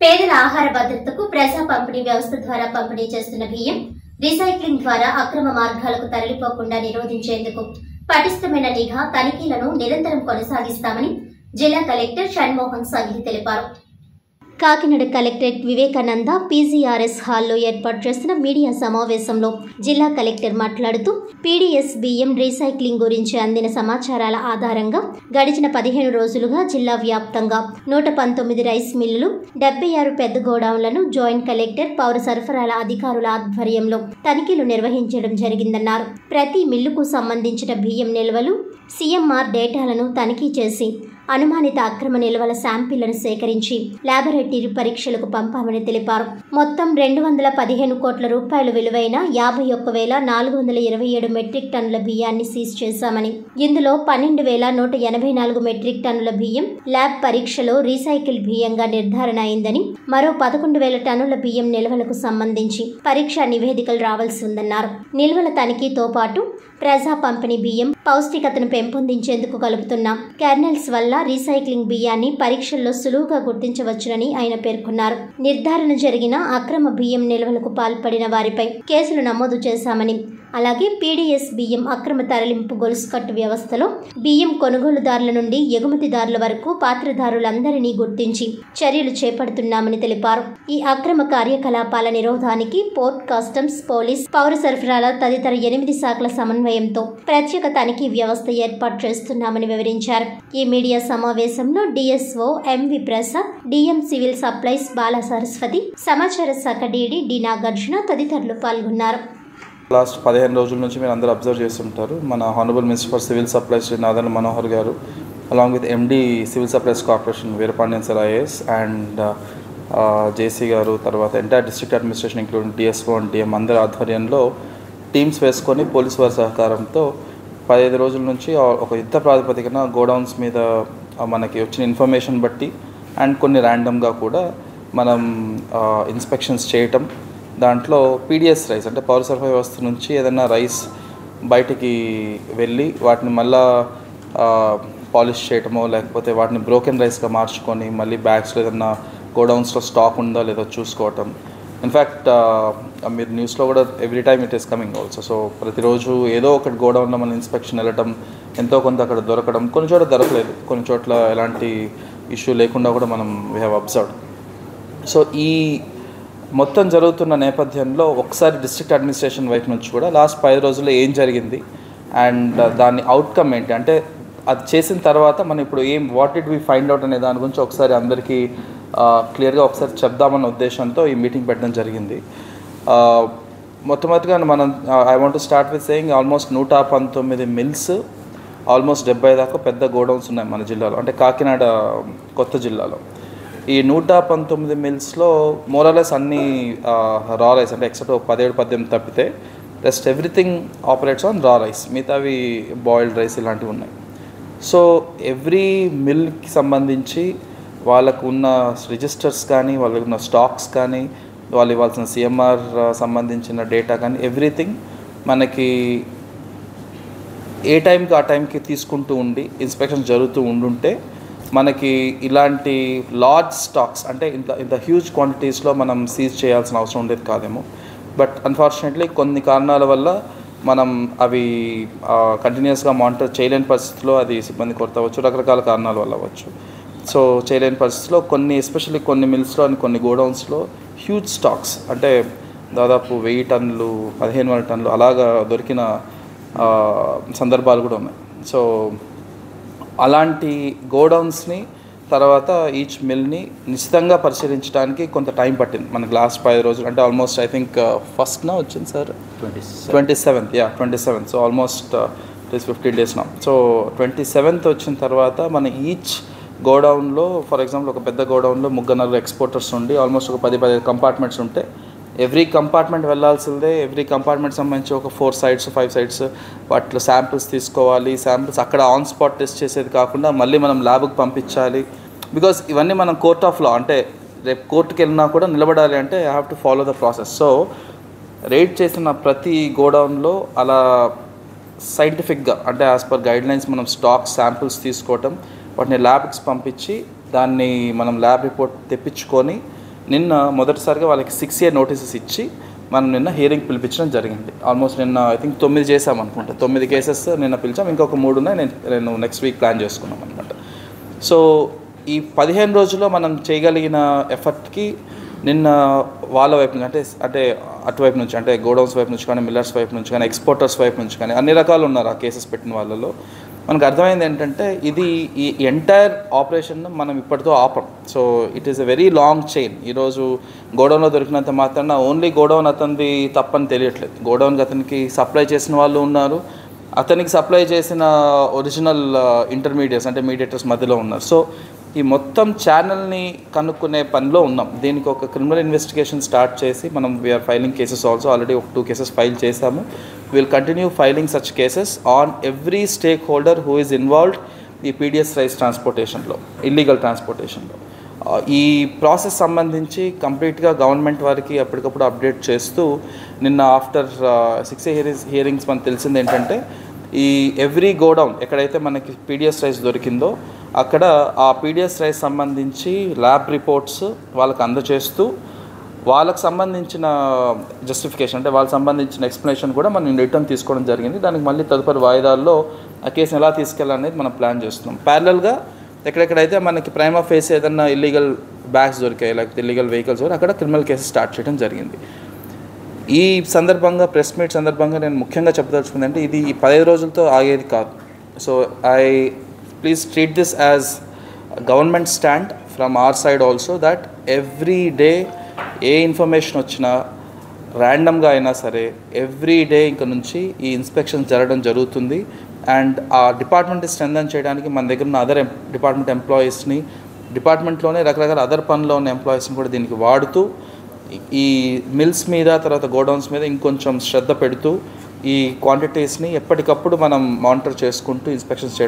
పేదల ఆహార భద్రతకు ప్రజా పంపిణీ వ్యవస్థ ద్వారా పంపిణీ చేస్తున్న బియ్యం రీసైక్లింగ్ ద్వారా అక్రమ మార్గాలకు తరలిపోకుండా నిరోధించేందుకు పటిష్టమైన నిఘా తనిఖీలను నిరంతరం కొనసాగిస్తామని జిల్లా కలెక్టర్ షణ్మోహన్ సంఘి తెలిపారు. కాకినాడ కలెక్టరేట్ వివేకానంద పీజీఆర్ఎస్ హాల్లో ఏర్పాటు చేసిన మీడియా సమావేశంలో జిల్లా కలెక్టర్ మాట్లాడుతూ పీడీఎస్ బియ్యం రీసైక్లింగ్ గురించి అందిన సమాచారాల ఆధారంగా గడిచిన పదిహేను రోజులుగా జిల్లా వ్యాప్తంగా నూట పంతొమ్మిది రైస్ మిల్లులు డెబ్బై ఆరు పెద్ద గోడౌన్లను జాయింట్ కలెక్టర్ పౌర సరఫరాల అధికారుల ఆధ్వర్యంలో తనిఖీలు నిర్వహించడం జరిగిందన్నారు. ప్రతి మిల్లుకు సంబంధించిన బియ్యం నిల్వలు సీఎంఆర్ డేటాలను తనిఖీ చేసి అనుమానిత అక్రమ నిల్వల శాంపిళ్ళను సేకరించి ల్యాబొరేటరీ పరీక్షలకు పంపామని తెలిపారు. మొత్తం రెండు వందల పదిహేను కోట్ల రూపాయలు విలువైన యాభై ఒక్క వేల నాలుగు వందల ఇరవై ఏడు మెట్రిక్ టన్నుల బియ్యాన్ని సీజ్ చేశామని ఇందులో పన్నెండు వేల నూట ఎనభై నాలుగు మెట్రిక్ టన్నుల బియ్యం ల్యాబ్ పరీక్షలో రీసైకిల్ బియ్యంగా నిర్ధారణ అయిందని మరో పదకొండు వేల టన్నుల బియ్యం నిల్వలకు సంబంధించి పరీక్ష నివేదికలు రావాల్సి ఉందన్నారు. నిల్వల తనిఖీతో పాటు ప్రజా పంపిణీ బియ్యం పౌష్టికతను పెంపొందించేందుకు కలుపుతున్న. కెర్నల్స్ వల్ల రీసైక్లింగ్ బియ్యాన్ని పరీక్షల్లో సులువుగా గుర్తించవచ్చునని ఆయన పేర్కొన్నారు. నిర్ధారణ జరిగిన అక్రమ బియ్యం నిల్వలకు పాల్పడిన వారిపై కేసులు నమోదు చేశామని అలాగే పీడీఎస్ బియ్యం అక్రమ తరలింపు గొలుసుకట్టు వ్యవస్థలో బియ్యం కొనుగోలుదారుల నుండి ఎగుమతిదారుల వరకు పాత్రధారులందరినీ గుర్తించి చర్యలు చేపడుతున్నామని తెలిపారు. ఈ అక్రమ కార్యకలాపాల నిరోధానికి పోర్ట్ కస్టమ్స్ పోలీస్ పౌర సరఫరాల తదితర ఎనిమిది శాఖల సమన్వయంతో ప్రత్యేక తనిఖీ వ్యవస్థ ఏర్పాటు చేస్తున్నామని వివరించారు. ఈ మీడియా సమావేశంలో DSO MV Prasad DM civil supplies Bala Saraswati సమాచార శాఖ డీడీ డి నాగార్జున తదితరులు పాల్గొన్నారు. లాస్ట్ పదిహేను రోజుల నుంచి మీరు అందరూ అబ్జర్వ్ చేస్తుంటారు. మన honourable minister for civil supplies Shri Nadan Manohar గారు along with MD civil supplies corporation Veerapandian sir IAS and JC గారు తర్వాత entire district administration including DSO and DM అందరి ఆధ్వర్యంలో టీమ్స్ వేసుకొని పోలీస్ వారి సహకారంతో పదిహేను రోజుల నుంచి ఒక యుద్ధ ప్రాతిపదికన గోడౌన్స్ మీద uh, మనకి వచ్చిన ఇన్ఫర్మేషన్ బట్టి అండ్ కొన్ని ర్యాండమ్గా కూడా మనం uh, ఇన్స్పెక్షన్స్ చేయటం దాంట్లో పీడిఎస్ రైస్ అంటే పౌర సరఫరా వ్యవస్థ నుంచి ఏదైనా రైస్ బయటికి వెళ్ళి వాటిని మళ్ళా పాలిష్ చేయటమో లేకపోతే వాటిని బ్రోకెన్ రైస్గా మార్చుకొని మళ్ళీ బ్యాగ్స్లో ఏదన్నా గోడౌన్స్లో స్టాక్ ఉందా లేదో చూసుకోవటం. ఇన్ఫ్యాక్ట్ మీరు న్యూస్లో కూడా every time it is coming also. So ప్రతిరోజు ఏదో ఒకటి గోడౌన్లో మన ఇన్స్పెక్షన్ వెళ్ళటం ఎంతో కొంత అక్కడ దొరకడం కొన్ని చోట్ల దొరకలేదు. కొన్ని చోట్ల ఎలాంటి ఇష్యూ లేకుండా కూడా మనం వీ హ్యావ్ అబ్జర్వ్డ్ సో ఈ మొత్తం జరుగుతున్న నేపథ్యంలో ఒకసారి డిస్ట్రిక్ట్ అడ్మినిస్ట్రేషన్ వైపు నుంచి కూడా లాస్ట్ పది రోజుల్లో ఏం జరిగింది? అండ్ uh, దాని అవుట్కమ్ ఏంటి? అంటే అది చేసిన తర్వాత మనం ఇప్పుడు ఏం what did we find out అనే దాని గురించి ఒకసారి అందరికీ uh, క్లియర్గా ఒకసారి చెప్దామన్న ఉద్దేశంతో ఈ మీటింగ్ పెట్టడం జరిగింది. Uh, మొట్టమొదటిగా మనం I want start with saying almost నూట పంతొమ్మిది మిల్స్ ఆల్మోస్ట్ డెబ్బై దాకా పెద్ద గోడౌన్స్ ఉన్నాయి మన జిల్లాలో. అంటే కాకినాడ కొత్త జిల్లాలో. ఈ నూట పంతొమ్మిది మిల్స్లో మోరాలెస్ అన్ని రా రైస్ అంటే ఎక్సెప్ట్ ఒక పదిహేడు పద్దెనిమిది తప్పితే rest everything operates on raw rice మిగతావి బాయిల్డ్ రైస్ ఇలాంటివి ఉన్నాయి. సో ఎవ్రీ మిల్కి సంబంధించి వాళ్ళకు ఉన్న రిజిస్టర్స్ కానీ వాళ్ళకు ఉన్న స్టాక్స్ కానీ వాళ్ళు ఇవ్వాల్సిన సిఎంఆర్ సంబంధించిన డేటా కానీ ఎవ్రీథింగ్ మనకి ఏ టైంకి ఆ టైంకి తీసుకుంటూ ఉండి ఇన్స్పెక్షన్ జరుగుతూ ఉండుంటే మనకి ఇలాంటి లార్జ్ స్టాక్స్ అంటే ఇంత ఇంత హ్యూజ్ క్వాంటిటీస్లో మనం సీజ్ చేయాల్సిన అవసరం ఉండేది కాదేమో. బట్ అన్ఫార్చునేట్లీ కొన్ని కారణాల వల్ల మనం అవి కంటిన్యూస్గా మానిటర్ చేయలేని పరిస్థితిలో అది సిబ్బంది కొరత అవ్వచ్చు రకరకాల కారణాల వల్ల అవ్వచ్చు. సో చేయలేని పరిస్థితిలో కొన్ని ఎస్పెషల్లీ కొన్ని మిల్స్లో అండ్ కొన్ని గోడౌన్స్లో హ్యూజ్ స్టాక్స్ అంటే దాదాపు వెయ్యి టన్నులు పదిహేను వందల టన్నులు అలాగా దొరికిన సందర్భాలు కూడా ఉన్నాయి. సో అలాంటి గోడౌన్స్ని తర్వాత ఈచ్ మిల్ని నిశ్చితంగా పరిశీలించడానికి కొంత టైం పట్టింది. మనకి లాస్ట్ పది రోజులు అంటే ఆల్మోస్ట్ ఐ థింక్ ఫస్ట్న వచ్చింది sir? Twenty seventh yeah twenty seventh. So almost it fifteen days నా సో ట్వంటీ సెవెంత్ వచ్చిన తర్వాత మన ఈచ్ గోడౌన్లో ఫర్ ఎగ్జాంపుల్ ఒక పెద్ద గోడౌన్లో ముగ్గురు నలుగురు ఎక్స్పోర్టర్స్ ఉండి ఆల్మోస్ట్ ఒక పది పదిహేను కంపార్ట్మెంట్స్ ఉంటే ఎవ్రీ కంపార్ట్మెంట్ వెళ్ళాల్సిందే. ఎవ్రీ కంపార్ట్మెంట్ సంబంధించి ఒక ఫోర్ సైడ్స్ ఫైవ్ సైడ్స్ వాటిలో శాంపిల్స్ తీసుకోవాలి. శాంపిల్స్ అక్కడ ఆన్ స్పాట్ టెస్ట్ చేసేది కాకుండా మళ్ళీ మనం ల్యాబ్కి పంపించాలి. బికాస్ ఇవన్నీ మనం కోర్ట్ ఆఫ్ లా అంటే రేపు కోర్టుకి వెళ్ళినా కూడా నిలబడాలి అంటే I have to follow the process so raid చేసిన ప్రతి గోడౌన్లో అలా సైంటిఫిక్గా అంటే యాజ్ పర్ గైడ్ లైన్స్ మనం స్టాక్ శాంపిల్స్ తీసుకోవటం వాటిని ల్యాబ్కి పంపించి దాన్ని మనం ల్యాబ్ రిపోర్ట్ తెప్పించుకొని నిన్న మొదటిసారిగా వాళ్ళకి సిక్స్ ఇయర్ నోటీసెస్ ఇచ్చి మనం నిన్న హియరింగ్ పిలిపించడం జరిగింది. ఆల్మోస్ట్ నిన్న ఐ థింక్ తొమ్మిది చేసాం అనుకుంటా. తొమ్మిది కేసెస్ నిన్న పిలిచాం. ఇంకొక మూడు ఉన్నాయి. నేను నేను నెక్స్ట్ వీక్ ప్లాన్ చేసుకున్నాం అనమాట సో ఈ పదిహేను రోజుల్లో మనం చేయగలిగిన ఎఫర్ట్కి నిన్న వాళ్ళ వైపు నుంచి అంటే అంటే అటువైపు నుంచి అంటే గోడౌన్స్ వైపు నుంచి కానీ మిల్లర్స్ వైపు నుంచి కానీ ఎక్స్పోర్టర్స్ వైపు నుంచి కానీ అన్ని రకాలు ఉన్నారు ఆ కేసెస్ పెట్టిన వాళ్ళలో. మనకు అర్థమైంది ఏంటంటే ఇది ఈ ఎంటైర్ ఆపరేషన్ మనం ఇప్పటితో ఆపం. So it is a very long chain ఈరోజు గోడౌన్లో దొరికినంత మాత్రాన ఓన్లీ గోడౌన్ అతనిది తప్పని తెలియట్లేదు. గోడౌన్కి అతనికి సప్లై చేసిన వాళ్ళు ఉన్నారు. అతనికి సప్లై చేసిన ఒరిజినల్ ఇంటర్మీడియట్స్ uh, అంటే మీడియేటర్స్ మధ్యలో ఉన్నారు. సో ఈ మొత్తం ఛానల్ని కనుక్కునే పనిలో ఉన్నాం. దీనికి ఒక క్రిమినల్ ఇన్వెస్టిగేషన్ స్టార్ట్ చేసి మనం we're filing cases also already ఒక టూ కేసెస్ ఫైల్ చేశాము. Will continue filing such cases on every stakeholder who is involved ఈ పీడిఎస్ రైస్ ట్రాన్స్పోర్టేషన్లో ఇల్లీగల్ ట్రాన్స్పోర్టేషన్లో ఈ ప్రాసెస్ సంబంధించి కంప్లీట్గా గవర్నమెంట్ వారికి అప్పటికప్పుడు అప్డేట్ చేస్తూ నిన్న ఆఫ్టర్ సిక్స్ హియరింగ్స్ హియరింగ్స్ మనకు తెలిసింది ఏంటంటే ఈ ఎవ్రీ గోడౌన్ ఎక్కడైతే మనకి పీడిఎస్ రైస్ దొరికిందో అక్కడ ఆ పీడిఎస్ రైస్ సంబంధించి ల్యాబ్ రిపోర్ట్స్ వాళ్ళకి అందజేస్తూ వాళ్ళకు సంబంధించిన జస్టిఫికేషన్ అంటే వాళ్ళకి సంబంధించిన ఎక్స్ప్లెనేషన్ కూడా మనం రిటర్న్ తీసుకోవడం జరిగింది. దానికి మళ్ళీ తదుపరి వాయిదాల్లో ఆ కేసుని ఎలా తీసుకెళ్ళాలనేది మనం ప్లాన్ చేస్తున్నాం. ప్యారలల్గా ఎక్కడెక్కడైతే మనకి ప్రైమ్ ఆఫ్ ఫేస్ ఏదన్నా ఇల్లీగల్ బ్యాగ్స్ దొరికాయి లేకపోతే ఇల్లీగల్ వెహికల్స్ దొరికి అక్కడ క్రిమినల్ కేసు స్టార్ట్ చేయడం జరిగింది. ఈ సందర్భంగా ప్రెస్ మీట్ సందర్భంగా నేను ముఖ్యంగా చెప్పదలుచుకుంది అంటే ఇది ఈ పదహైదు రోజులతో ఆగేది కాదు. So I please treat this as government stand from our side also that every day A information వచ్చినా ర్యాండమ్గా అయినా సరే ఎవ్రీ డే ఇంక నుంచి ఈ ఇన్స్పెక్షన్ జరగడం జరుగుతుంది. అండ్ ఆ డిపార్ట్మెంట్ స్ట్రెంథన్ చేయడానికి మన దగ్గర ఉన్న అదర్ డిపార్ట్మెంట్ ఎంప్లాయీస్ని డిపార్ట్మెంట్లోనే రకరకాల అదర్ పనిలో ఉన్న ఎంప్లాయీస్ని కూడా దీనికి వాడుతూ ఈ మిల్స్ మీద తర్వాత గోడౌన్స్ మీద ఇంకొంచెం శ్రద్ధ పెడుతూ ఈ క్వాంటిటీస్ని ఎప్పటికప్పుడు మనం మానిటర్ చేసుకుంటూ ఇన్స్పెక్షన్స్ చేయడం